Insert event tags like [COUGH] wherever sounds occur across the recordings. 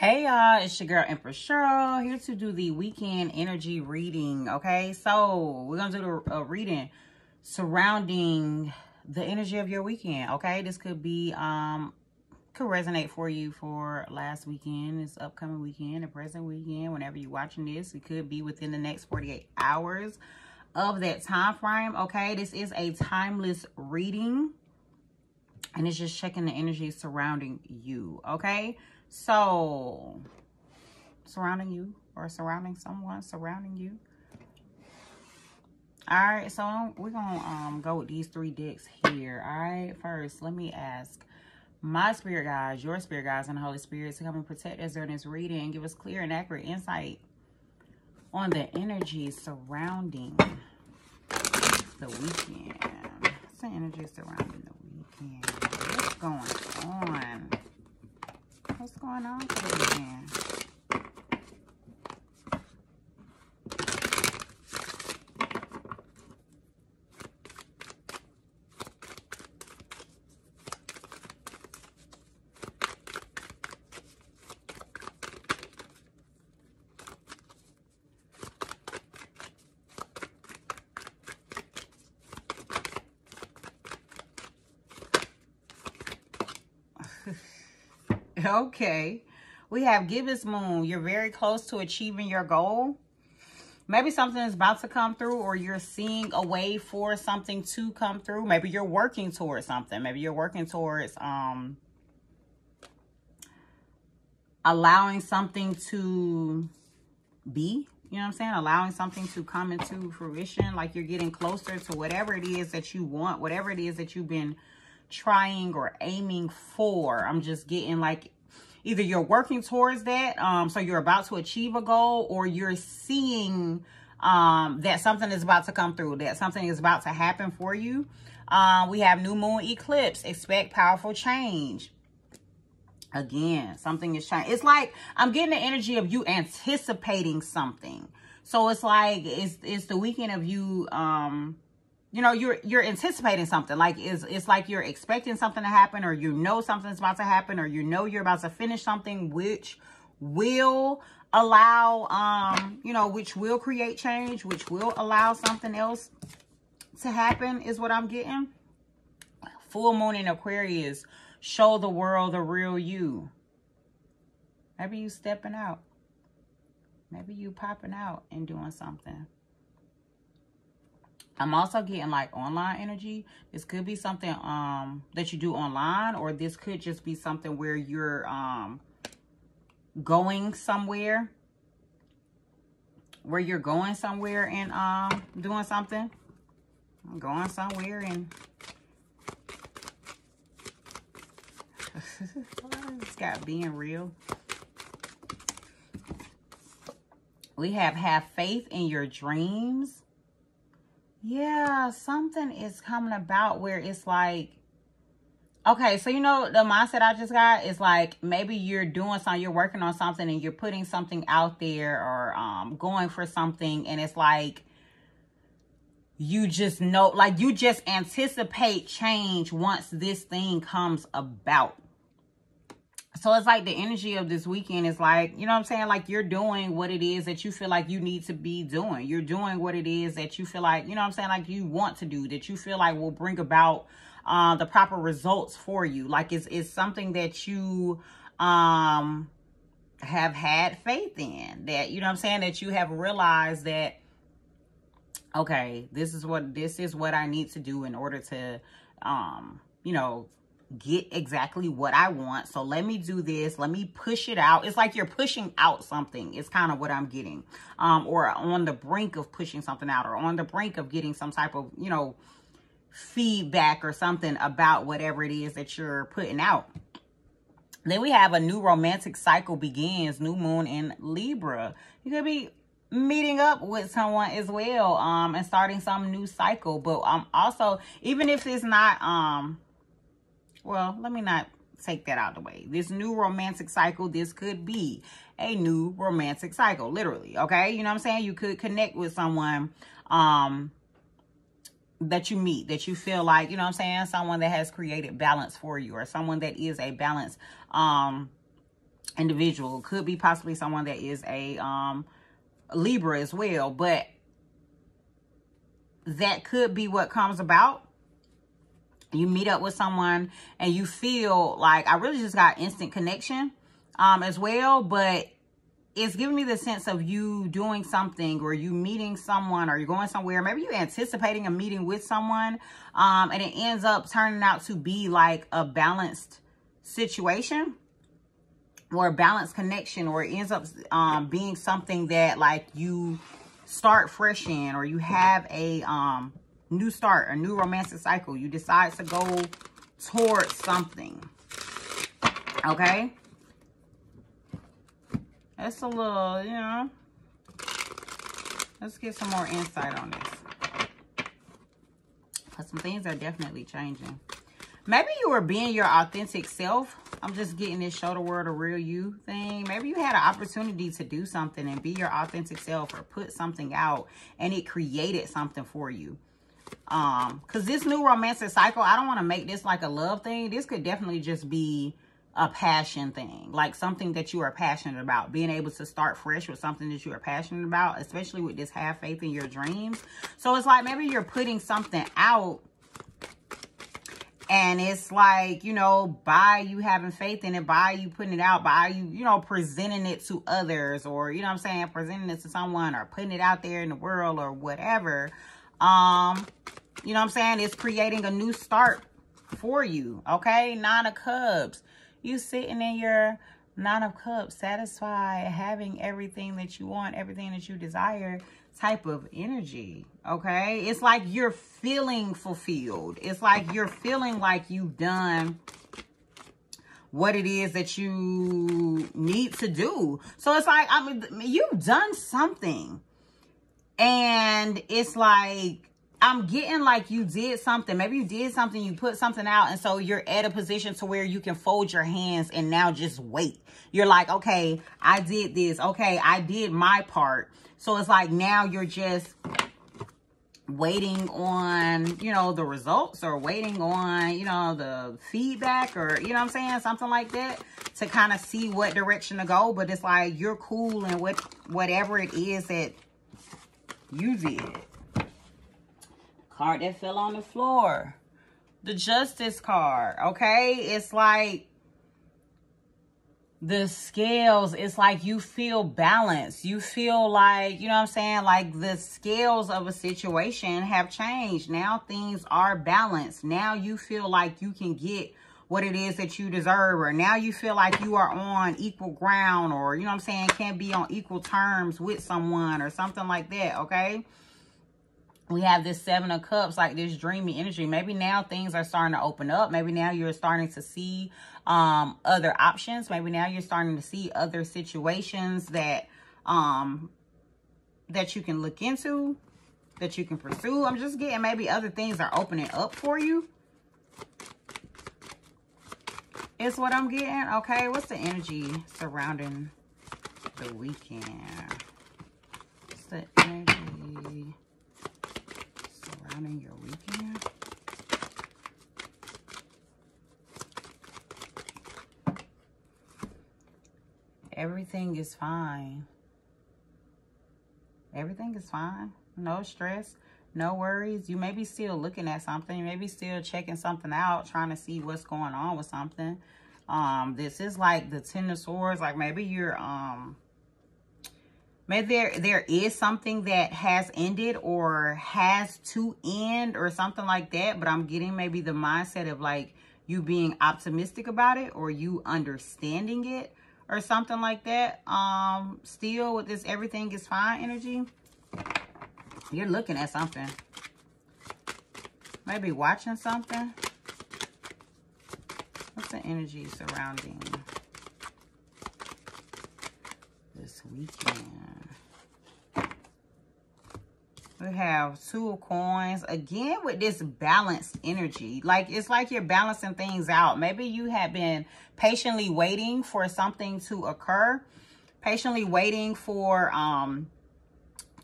Hey y'all, it's your girl Empress Cheryl here to do the weekend energy reading. Okay, so we're gonna do a reading surrounding the energy of your weekend. Okay, this could be um could resonate for you for last weekend, this upcoming weekend, the present weekend, whenever you're watching this. It could be within the next 48 hours of that time frame. Okay, this is a timeless reading, and it's just checking the energy surrounding you. Okay. So, surrounding you or surrounding someone surrounding you. All right, so we're going to um, go with these three decks here. All right, first, let me ask my spirit guides, your spirit guides, and the Holy Spirit to come and protect us during this reading and give us clear and accurate insight on the energy surrounding the weekend. What's the energy surrounding the weekend? What's going on? What's going on today, man? Okay. We have Gibbous Moon. You're very close to achieving your goal. Maybe something is about to come through or you're seeing a way for something to come through. Maybe you're working towards something. Maybe you're working towards um, allowing something to be. You know what I'm saying? Allowing something to come into fruition. Like you're getting closer to whatever it is that you want. Whatever it is that you've been trying or aiming for. I'm just getting like either you're working towards that, um, so you're about to achieve a goal, or you're seeing um, that something is about to come through, that something is about to happen for you. Uh, we have new moon eclipse. Expect powerful change. Again, something is changing. It's like I'm getting the energy of you anticipating something. So it's like it's it's the weekend of you um you know you're you're anticipating something. Like is it's like you're expecting something to happen or you know something's about to happen or you know you're about to finish something which will allow um you know which will create change which will allow something else to happen is what i'm getting. Full moon in aquarius. Show the world the real you. Maybe you stepping out. Maybe you popping out and doing something I'm also getting like online energy. This could be something um that you do online or this could just be something where you're um going somewhere where you're going somewhere and um doing something. I'm going somewhere and [LAUGHS] it's got being real. We have have faith in your dreams yeah, something is coming about where it's like, okay, so you know, the mindset I just got is like maybe you're doing something, you're working on something and you're putting something out there or um, going for something, and it's like, you just know, like you just anticipate change once this thing comes about so it's like the energy of this weekend is like, you know what I'm saying? Like you're doing what it is that you feel like you need to be doing. You're doing what it is that you feel like, you know what I'm saying? Like you want to do, that you feel like will bring about uh, the proper results for you. Like it's, it's something that you um, have had faith in. That, you know what I'm saying? That you have realized that, okay, this is what, this is what I need to do in order to, um, you know, get exactly what I want. So let me do this. Let me push it out. It's like you're pushing out something. It's kind of what I'm getting. Um, or on the brink of pushing something out or on the brink of getting some type of, you know, feedback or something about whatever it is that you're putting out. Then we have a new romantic cycle begins, new moon in Libra. You could be meeting up with someone as well um and starting some new cycle but um also even if it's not um well, let me not take that out of the way. This new romantic cycle, this could be a new romantic cycle, literally, okay? You know what I'm saying? You could connect with someone um that you meet, that you feel like, you know what I'm saying, someone that has created balance for you or someone that is a balance um individual. Could be possibly someone that is a um, Libra as well. But that could be what comes about. You meet up with someone and you feel like I really just got instant connection um, as well. But it's giving me the sense of you doing something or you meeting someone or you're going somewhere. Maybe you're anticipating a meeting with someone um, and it ends up turning out to be like a balanced situation or a balanced connection or it ends up um, being something that like you start fresh in or you have a um, new start, a new romantic cycle. You decide to go towards something. Okay? That's a little, you know. Let's get some more insight on this. Because some things are definitely changing. Maybe you were being your authentic self. I'm just getting this show the world a real you thing. Maybe you had an opportunity to do something and be your authentic self or put something out and it created something for you. Um, Because this new romantic cycle, I don't want to make this like a love thing. This could definitely just be a passion thing, like something that you are passionate about, being able to start fresh with something that you are passionate about, especially with this have faith in your dreams. So it's like maybe you're putting something out and it's like, you know, by you having faith in it, by you putting it out, by you, you know, presenting it to others or, you know what I'm saying, presenting it to someone or putting it out there in the world or whatever. Um, you know I'm saying? It's creating a new start for you. Okay. Nine of Cups you sitting in your nine of cups, satisfied, having everything that you want, everything that you desire type of energy. Okay. It's like you're feeling fulfilled. It's like you're feeling like you've done what it is that you need to do. So it's like, I mean, you've done something. And it's like, I'm getting like you did something. Maybe you did something, you put something out, and so you're at a position to where you can fold your hands and now just wait. You're like, okay, I did this. Okay, I did my part. So it's like now you're just waiting on, you know, the results or waiting on, you know, the feedback or, you know I'm saying? Something like that to kind of see what direction to go. But it's like you're cool and what whatever it is that you did. Card that fell on the floor. The Justice card, okay? It's like the scales, it's like you feel balanced. You feel like, you know what I'm saying? Like the scales of a situation have changed. Now things are balanced. Now you feel like you can get what it is that you deserve or now you feel like you are on equal ground or, you know what I'm saying, can't be on equal terms with someone or something like that, okay? we have this seven of cups like this dreamy energy. Maybe now things are starting to open up. Maybe now you're starting to see um other options. Maybe now you're starting to see other situations that um that you can look into that you can pursue. I'm just getting maybe other things are opening up for you is what i'm getting okay what's the energy surrounding the weekend what's the energy surrounding your weekend. Everything is fine. Everything is fine. No stress. No worries. You may be still looking at something. You may be still checking something out, trying to see what's going on with something. Um, this is like the Ten of Swords. Like maybe you're um maybe there there is something that has ended or has to end or something like that but i'm getting maybe the mindset of like you being optimistic about it or you understanding it or something like that um still with this everything is fine energy you're looking at something maybe watching something what's the energy surrounding this weekend we have two of coins. Again, with this balanced energy. Like, it's like you're balancing things out. Maybe you have been patiently waiting for something to occur. Patiently waiting for um,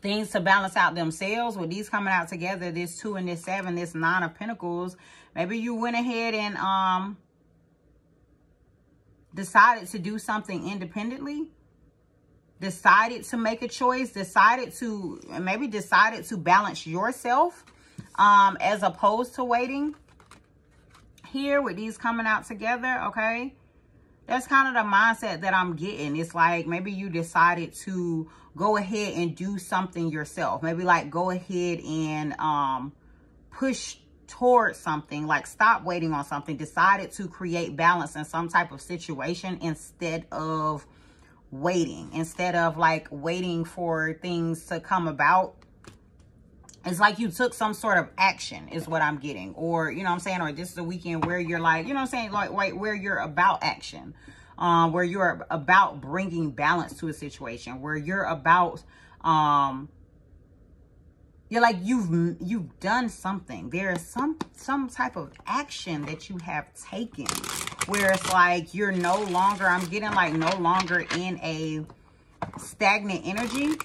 things to balance out themselves. With these coming out together, this two and this seven, this nine of pentacles. Maybe you went ahead and... um decided to do something independently, decided to make a choice, decided to, maybe decided to balance yourself um, as opposed to waiting here with these coming out together, okay? That's kind of the mindset that I'm getting. It's like maybe you decided to go ahead and do something yourself. Maybe like go ahead and um, push towards something, like stop waiting on something, decided to create balance in some type of situation instead of waiting, instead of like waiting for things to come about. It's like you took some sort of action is what I'm getting. Or, you know I'm saying? Or this is a weekend where you're like, you know I'm saying? Like, like where you're about action. Um, where you're about bringing balance to a situation. Where you're about um, you're like you've you've done something there is some some type of action that you have taken where it's like you're no longer i'm getting like no longer in a stagnant energy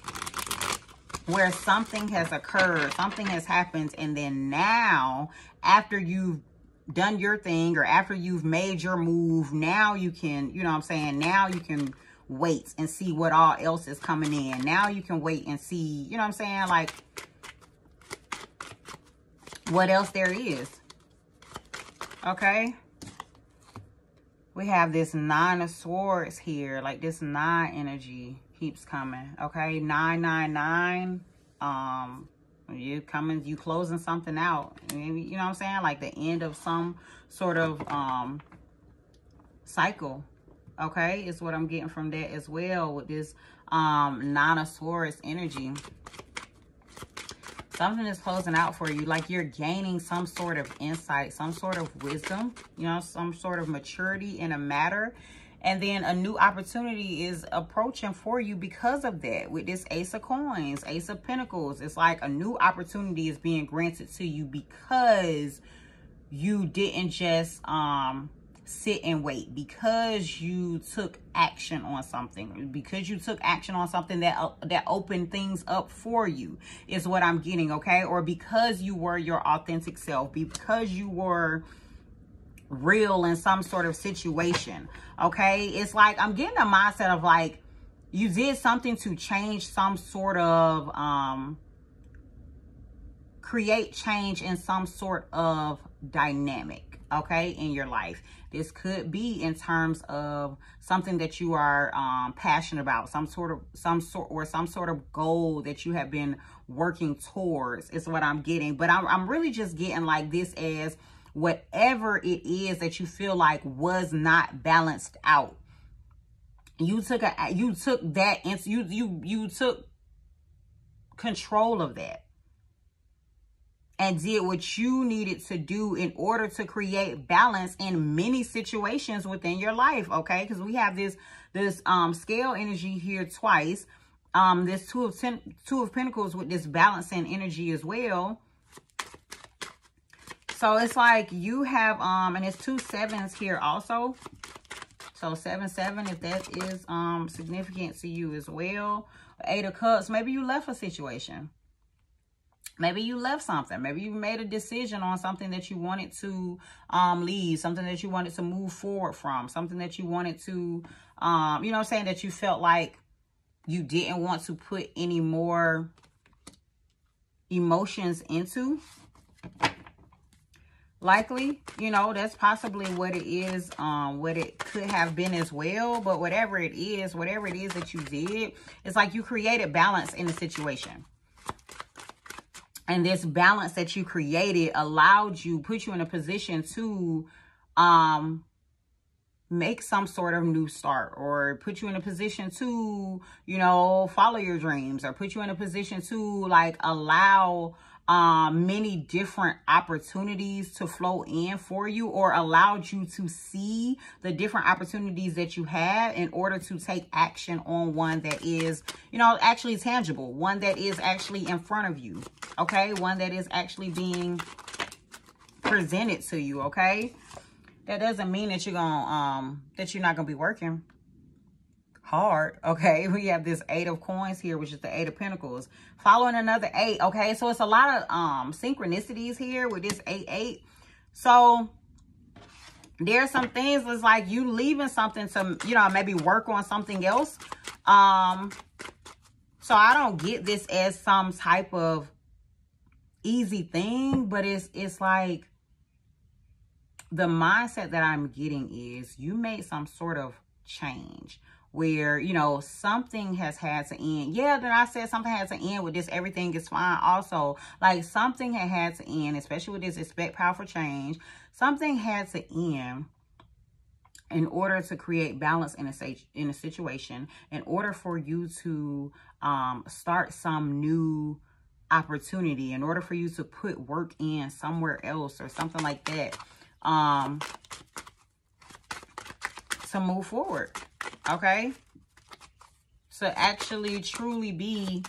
where something has occurred something has happened and then now after you've done your thing or after you've made your move now you can you know what i'm saying now you can wait and see what all else is coming in now you can wait and see you know what i'm saying like what else there is. Okay. We have this nine of swords here. Like this nine energy keeps coming. Okay. Nine, nine, nine. Um, you coming, you closing something out. You know what I'm saying? Like the end of some sort of um cycle. Okay, is what I'm getting from that as well with this um nine of swords energy something is closing out for you like you're gaining some sort of insight some sort of wisdom you know some sort of maturity in a matter and then a new opportunity is approaching for you because of that with this ace of coins ace of pentacles. It's like a new opportunity is being granted to you because you didn't just um sit and wait because you took action on something because you took action on something that uh, that opened things up for you is what i'm getting okay? Or because you were your authentic self because you were real in some sort of situation okay it's like i'm getting a mindset of like you did something to change some sort of um create change in some sort of dynamic okay in your life this could be in terms of something that you are um, passionate about, some sort of some sort or some sort of goal that you have been working towards. Is what I'm getting, but I'm I'm really just getting like this as whatever it is that you feel like was not balanced out. You took a you took that and you you you took control of that and did what you needed to do in order to create balance in many situations within your life, okay? Because we have this this um scale energy here twice. Um, this two of ten, two of pentacles with this balancing energy as well. So it's like you have um and it's two sevens here also. So seven seven if that is um significant to you as well. Eight of cups, maybe you left a situation Maybe you left something. Maybe you made a decision on something that you wanted to um, leave, something that you wanted to move forward from, something that you wanted to, um, you know I'm saying, that you felt like you didn't want to put any more emotions into. Likely, you know, that's possibly what it is, um, what it could have been as well. But whatever it is, whatever it is that you did, it's like you created balance in the situation and this balance that you created allowed you, put you in a position to um, make some sort of new start or put you in a position to, you know, follow your dreams or put you in a position to like allow um, many different opportunities to flow in for you or allowed you to see the different opportunities that you have in order to take action on one that is, you know, actually tangible, one that is actually in front of you, okay? One that is actually being presented to you, okay? That doesn't mean that you're going to, um, that you're not going to be working hard, okay? [LAUGHS] We have this eight of coins here, which is the eight of pentacles. Following another eight, okay? So it's a lot of um synchronicities here with this eight, eight. So there's some things it's like you leaving something to, you know, maybe work on something else. Um, so I don't get this as some type of easy thing, but it's, it's like the mindset that I'm getting is you made some sort of change where, you know, something has had to end. Yeah, then I said something has to end with this. Everything is fine. Also, like something had had to end, especially with this expect powerful change. Something had to end in order to create balance in a in a situation, in order for you to um, start some new opportunity, in order for you to put work in somewhere else or something like that, um, to move forward okay? To actually truly be,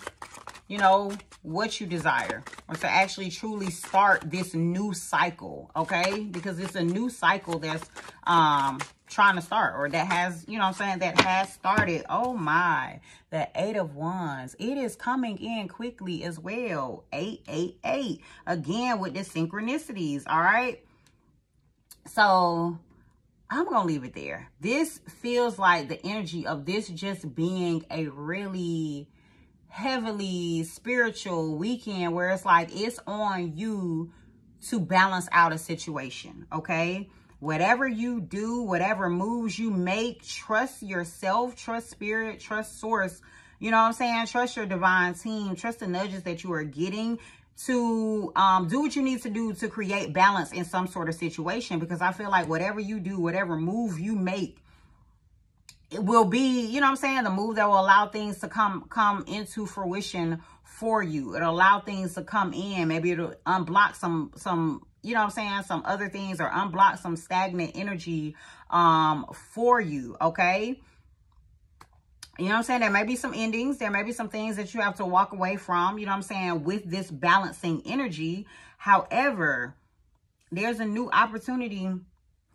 you know, what you desire or to actually truly start this new cycle, okay? Because it's a new cycle that's um trying to start or that has, you know I'm saying, that has started. Oh my, the eight of wands. It is coming in quickly as well. 888. Again, with the synchronicities, all right? So I'm going to leave it there. This feels like the energy of this just being a really heavily spiritual weekend where it's like it's on you to balance out a situation, okay? Whatever you do, whatever moves you make, trust yourself, trust spirit, trust source. You know what I'm saying? Trust your divine team. Trust the nudges that you are getting to um, do what you need to do to create balance in some sort of situation because I feel like whatever you do, whatever move you make, it will be, you know what I'm saying, the move that will allow things to come come into fruition for you. It'll allow things to come in. Maybe it'll unblock some some you know I'm saying, some other things or unblock some stagnant energy um for you, okay? You know what I'm saying? There may be some endings. There may be some things that you have to walk away from, you know what I'm saying, with this balancing energy. However, there's a new opportunity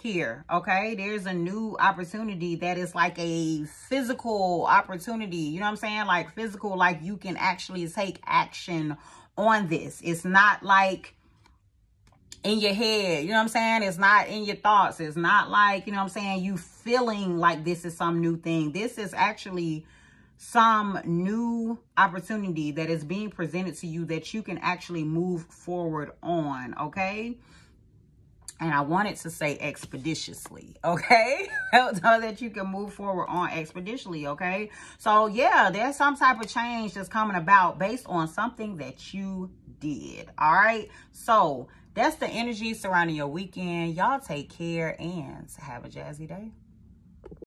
here, okay? There's a new opportunity that is like a physical opportunity. You know what I'm saying? Like physical, like you can actually take action on this. It's not like in your head. You know what I'm saying? It's not in your thoughts. It's not like, you know what I'm saying, you feeling like this is some new thing. This is actually some new opportunity that is being presented to you that you can actually move forward on, okay? And I wanted to say expeditiously, okay? [LAUGHS] so that you can move forward on expeditiously, okay? So, yeah, there's some type of change that's coming about based on something that you did, all right? So, that's the energy surrounding your weekend. Y'all take care and have a jazzy day.